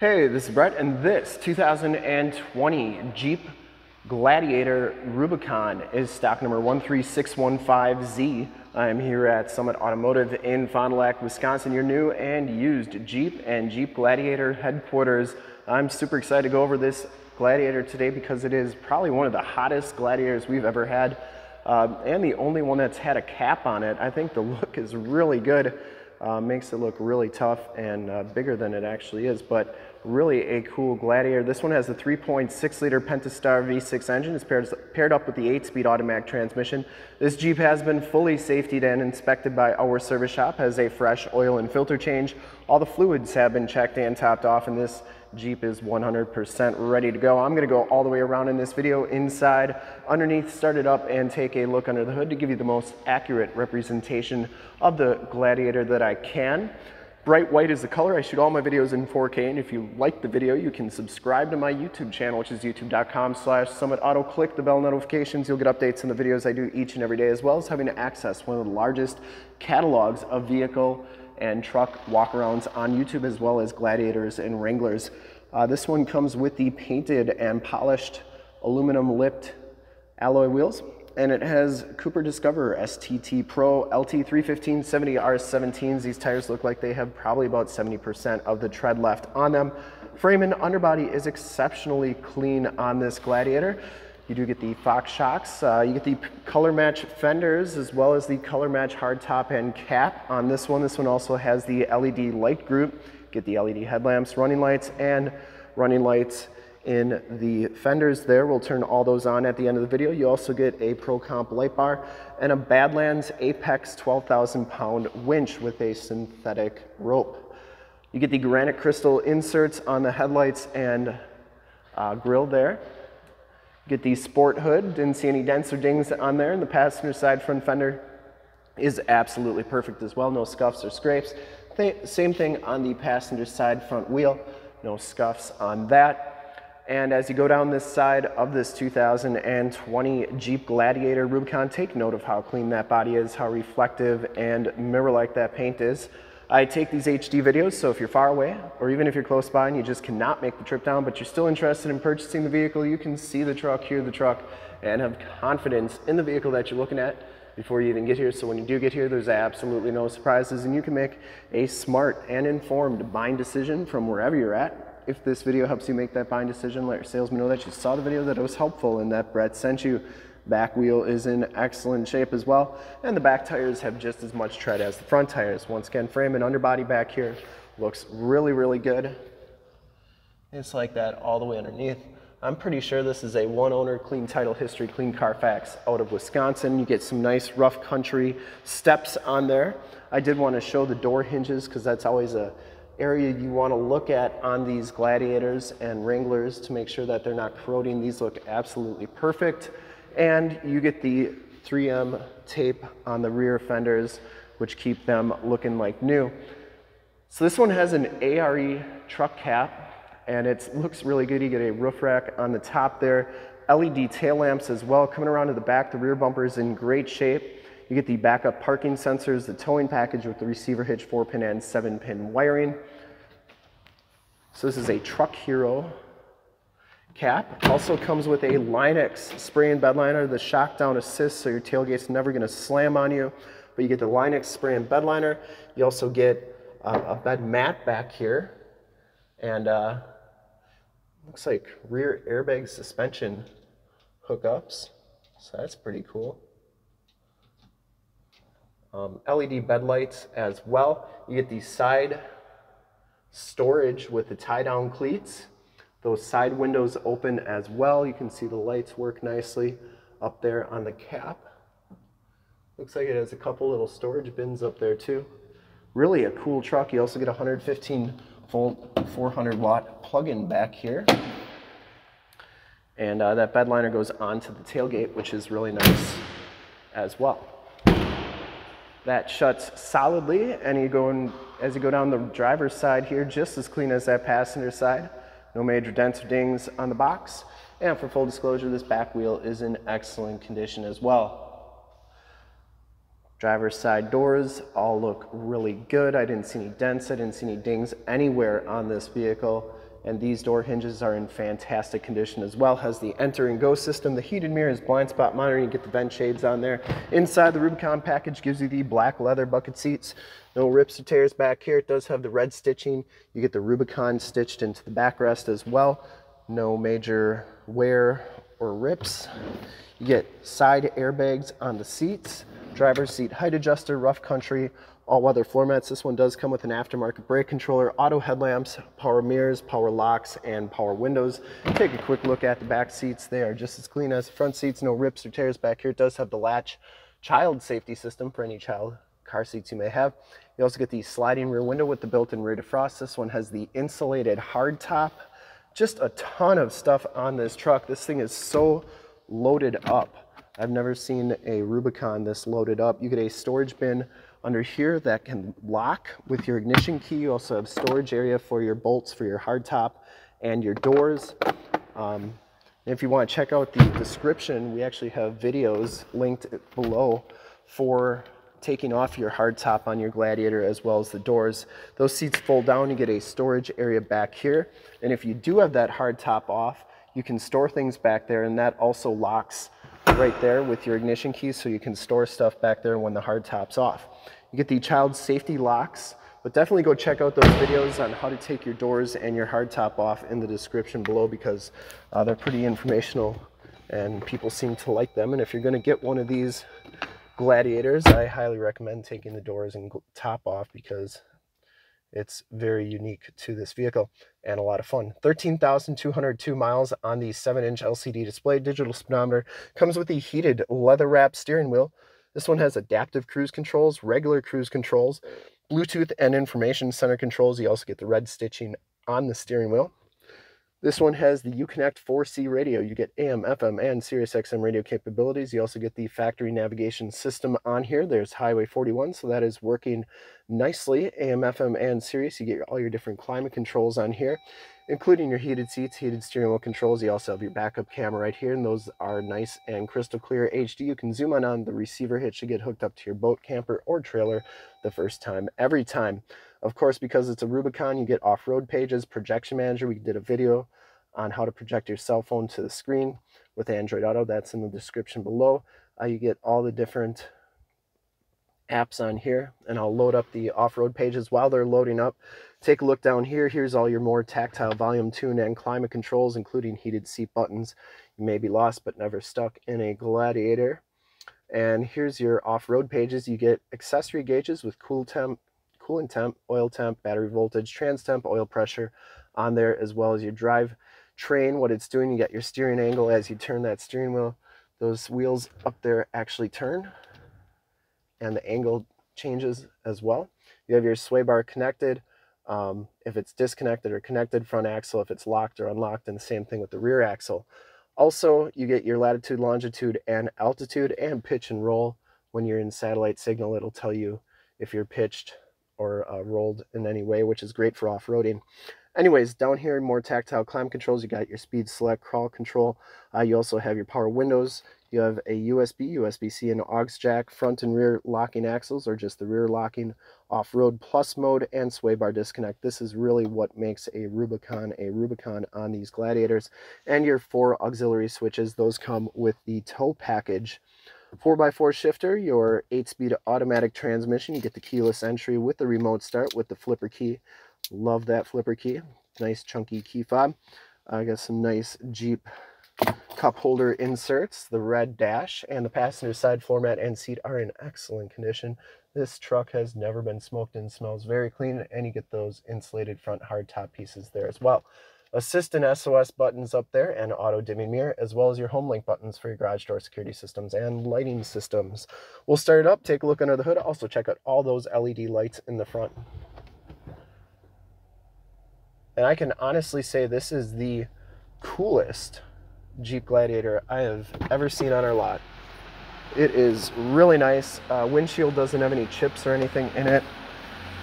Hey, this is Brett, and this 2020 Jeep Gladiator Rubicon is stock number 13615Z. I'm here at Summit Automotive in Fond du Lac, Wisconsin, your new and used Jeep and Jeep Gladiator headquarters. I'm super excited to go over this Gladiator today because it is probably one of the hottest Gladiators we've ever had uh, and the only one that's had a cap on it. I think the look is really good. Uh, makes it look really tough and uh, bigger than it actually is, but really a cool Gladiator. This one has a 3.6 liter Pentastar V6 engine. It's paired, paired up with the 8-speed automatic transmission. This Jeep has been fully safetied and inspected by our service shop, has a fresh oil and filter change. All the fluids have been checked and topped off, and this Jeep is 100% ready to go. I'm gonna go all the way around in this video, inside, underneath, start it up, and take a look under the hood to give you the most accurate representation of the Gladiator that I can. Bright white is the color. I shoot all my videos in 4K, and if you like the video, you can subscribe to my YouTube channel, which is youtube.com slash summitauto. Click the bell notifications. You'll get updates on the videos I do each and every day, as well as having to access one of the largest catalogs of vehicle and truck walkarounds on YouTube as well as Gladiators and Wranglers. Uh, this one comes with the painted and polished aluminum lipped alloy wheels and it has Cooper Discover STT Pro LT315 70R17s. These tires look like they have probably about 70% of the tread left on them. Frame and underbody is exceptionally clean on this Gladiator. You do get the Fox shocks. Uh, you get the color match fenders as well as the color match hardtop and cap on this one. This one also has the LED light group. Get the LED headlamps, running lights, and running lights in the fenders there. We'll turn all those on at the end of the video. You also get a Pro Comp light bar and a Badlands Apex 12,000 pound winch with a synthetic rope. You get the granite crystal inserts on the headlights and uh, grill there. Get the sport hood, didn't see any dents or dings on there. And the passenger side front fender is absolutely perfect as well. No scuffs or scrapes. Th same thing on the passenger side front wheel. No scuffs on that. And as you go down this side of this 2020 Jeep Gladiator Rubicon, take note of how clean that body is, how reflective and mirror-like that paint is. I take these HD videos, so if you're far away, or even if you're close by and you just cannot make the trip down, but you're still interested in purchasing the vehicle, you can see the truck, hear the truck, and have confidence in the vehicle that you're looking at before you even get here. So when you do get here, there's absolutely no surprises, and you can make a smart and informed buying decision from wherever you're at. If this video helps you make that buying decision, let your salesman know that you saw the video, that it was helpful, and that Brett sent you. Back wheel is in excellent shape as well. And the back tires have just as much tread as the front tires. Once again, frame and underbody back here looks really, really good. It's like that all the way underneath. I'm pretty sure this is a one owner, clean title history, clean Carfax out of Wisconsin. You get some nice rough country steps on there. I did want to show the door hinges because that's always a area you want to look at on these Gladiators and Wranglers to make sure that they're not corroding. These look absolutely perfect and you get the 3M tape on the rear fenders, which keep them looking like new. So this one has an ARE truck cap, and it looks really good. You get a roof rack on the top there, LED tail lamps as well. Coming around to the back, the rear bumper is in great shape. You get the backup parking sensors, the towing package with the receiver hitch, 4-pin and 7-pin wiring. So this is a Truck Hero cap. Also comes with a Line-X spray and bed liner, the shock down assist, so your tailgate's never gonna slam on you. But you get the Line-X spray and bed liner. You also get uh, a bed mat back here. And uh, looks like rear airbag suspension hookups. So that's pretty cool. Um, LED bed lights as well. You get the side storage with the tie down cleats. Those side windows open as well. You can see the lights work nicely up there on the cap. Looks like it has a couple little storage bins up there too. Really a cool truck. You also get a 115 volt 400 watt plug-in back here. And uh, that bed liner goes onto the tailgate, which is really nice as well. That shuts solidly, and you go in, as you go down the driver's side here, just as clean as that passenger side. No major dents or dings on the box. And for full disclosure, this back wheel is in excellent condition as well. Driver's side doors all look really good. I didn't see any dents, I didn't see any dings anywhere on this vehicle. And these door hinges are in fantastic condition as well. Has the enter and go system, the heated mirrors, blind spot monitoring, you get the vent shades on there. Inside the Rubicon package gives you the black leather bucket seats. No rips or tears back here. It does have the red stitching. You get the Rubicon stitched into the backrest as well. No major wear or rips. You get side airbags on the seats, driver's seat height adjuster, rough country, all-weather floor mats. This one does come with an aftermarket brake controller, auto headlamps, power mirrors, power locks, and power windows. Take a quick look at the back seats. They are just as clean as the front seats, no rips or tears back here. It does have the latch child safety system for any child car seats you may have. You also get the sliding rear window with the built-in rear defrost. This one has the insulated hard top. Just a ton of stuff on this truck. This thing is so loaded up. I've never seen a Rubicon this loaded up. You get a storage bin under here that can lock with your ignition key. You also have storage area for your bolts for your hardtop and your doors. Um, if you want to check out the description, we actually have videos linked below for taking off your hardtop on your Gladiator as well as the doors. Those seats fold down, you get a storage area back here. And if you do have that hardtop off, you can store things back there and that also locks right there with your ignition keys so you can store stuff back there when the hardtop's off. You get the child safety locks, but definitely go check out those videos on how to take your doors and your hardtop off in the description below because uh, they're pretty informational and people seem to like them. And if you're gonna get one of these Gladiators, I highly recommend taking the doors and top off because it's very unique to this vehicle and a lot of fun. 13,202 miles on the 7-inch LCD display. Digital speedometer comes with the heated leather-wrapped steering wheel. This one has adaptive cruise controls, regular cruise controls, Bluetooth and information center controls. You also get the red stitching on the steering wheel. This one has the Uconnect 4C radio. You get AM, FM, and Sirius XM radio capabilities. You also get the factory navigation system on here. There's Highway 41, so that is working nicely. AM, FM, and Sirius. You get all your different climate controls on here, including your heated seats, heated steering wheel controls. You also have your backup camera right here, and those are nice and crystal clear HD. You can zoom in on the receiver hitch to get hooked up to your boat, camper, or trailer the first time, every time. Of course, because it's a Rubicon, you get off-road pages, projection manager. We did a video on how to project your cell phone to the screen with Android Auto. That's in the description below. Uh, you get all the different apps on here and I'll load up the off-road pages while they're loading up. Take a look down here. Here's all your more tactile volume tune and climate controls, including heated seat buttons. You may be lost but never stuck in a Gladiator. And here's your off-road pages. You get accessory gauges with cool temp, cooling temp, oil temp, battery voltage, trans temp, oil pressure on there, as well as your drive train. What it's doing, you got your steering angle as you turn that steering wheel. Those wheels up there actually turn and the angle changes as well. You have your sway bar connected. Um, if it's disconnected or connected front axle, if it's locked or unlocked, and the same thing with the rear axle. Also, you get your latitude, longitude, and altitude and pitch and roll. When you're in satellite signal, it'll tell you if you're pitched or uh, rolled in any way, which is great for off-roading. Anyways, down here, more tactile climb controls. You got your speed select, crawl control. Uh, you also have your power windows. You have a USB, USB-C, and aux jack, front and rear locking axles, or just the rear locking off-road plus mode, and sway bar disconnect. This is really what makes a Rubicon a Rubicon on these Gladiators. And your four auxiliary switches, those come with the tow package. 4x4 shifter, your 8-speed automatic transmission. You get the keyless entry with the remote start with the flipper key. Love that flipper key. Nice chunky key fob. I got some nice Jeep cup holder inserts. The red dash and the passenger side floor mat and seat are in excellent condition. This truck has never been smoked and smells very clean and you get those insulated front hard top pieces there as well assist and SOS buttons up there and auto dimming mirror, as well as your home link buttons for your garage door security systems and lighting systems. We'll start it up, take a look under the hood, also check out all those LED lights in the front. And I can honestly say this is the coolest Jeep Gladiator I have ever seen on our lot. It is really nice. Uh, windshield doesn't have any chips or anything in it.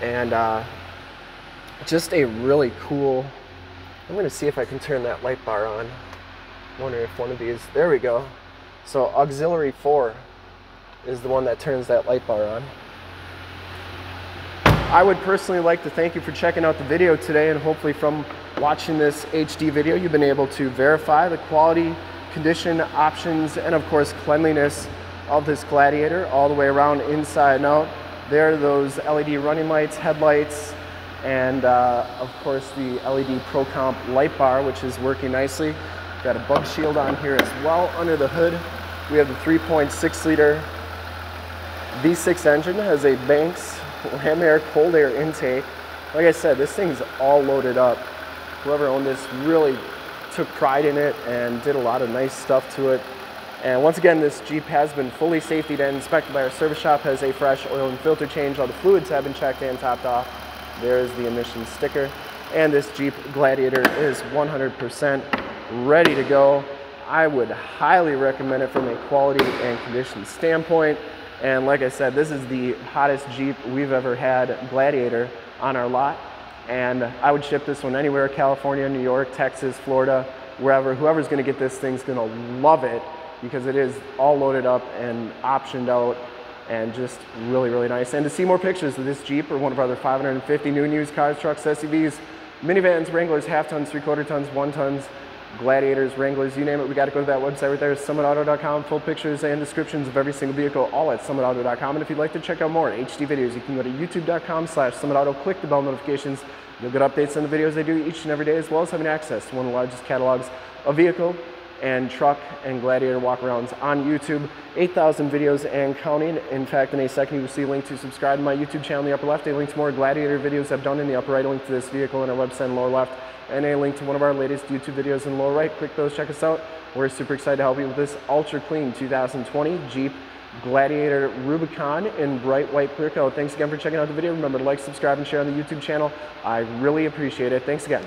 And uh, just a really cool I'm to see if I can turn that light bar on. Wonder if one of these, there we go. So auxiliary 4 is the one that turns that light bar on. I would personally like to thank you for checking out the video today and hopefully from watching this HD video, you've been able to verify the quality, condition, options, and of course cleanliness of this Gladiator all the way around inside and out. There are those LED running lights, headlights, and uh, of course the LED Pro Comp light bar, which is working nicely. Got a bug shield on here as well under the hood. We have the 3.6 liter V6 engine, has a Banks ram air cold air intake. Like I said, this thing's all loaded up. Whoever owned this really took pride in it and did a lot of nice stuff to it. And once again, this Jeep has been fully safety and inspected by our service shop, has a fresh oil and filter change. All the fluids have been checked and topped off. There's the emissions sticker. And this Jeep Gladiator is 100% ready to go. I would highly recommend it from a quality and condition standpoint. And like I said, this is the hottest Jeep we've ever had, Gladiator, on our lot. And I would ship this one anywhere, California, New York, Texas, Florida, wherever. Whoever's gonna get this thing's gonna love it because it is all loaded up and optioned out and just really, really nice. And to see more pictures of this Jeep or one of our other 550 new and used cars, trucks, SUVs, minivans, Wranglers, half tons, three quarter tons, one tons, Gladiators, Wranglers, you name it, we got to go to that website right there, summitauto.com. Full pictures and descriptions of every single vehicle, all at summitauto.com. And if you'd like to check out more HD videos, you can go to youtube.com slash summitauto, click the bell notifications. You'll get updates on the videos they do each and every day, as well as having access to one of the largest catalogs of vehicle and truck and gladiator walkarounds on YouTube. 8,000 videos and counting. In fact, in a second, you will see a link to subscribe to my YouTube channel in the upper left, a link to more gladiator videos I've done in the upper right, a link to this vehicle in our website in the lower left, and a link to one of our latest YouTube videos in the lower right. Click those, check us out. We're super excited to help you with this ultra clean 2020 Jeep Gladiator Rubicon in bright white clear coat. Thanks again for checking out the video. Remember to like, subscribe, and share on the YouTube channel. I really appreciate it. Thanks again.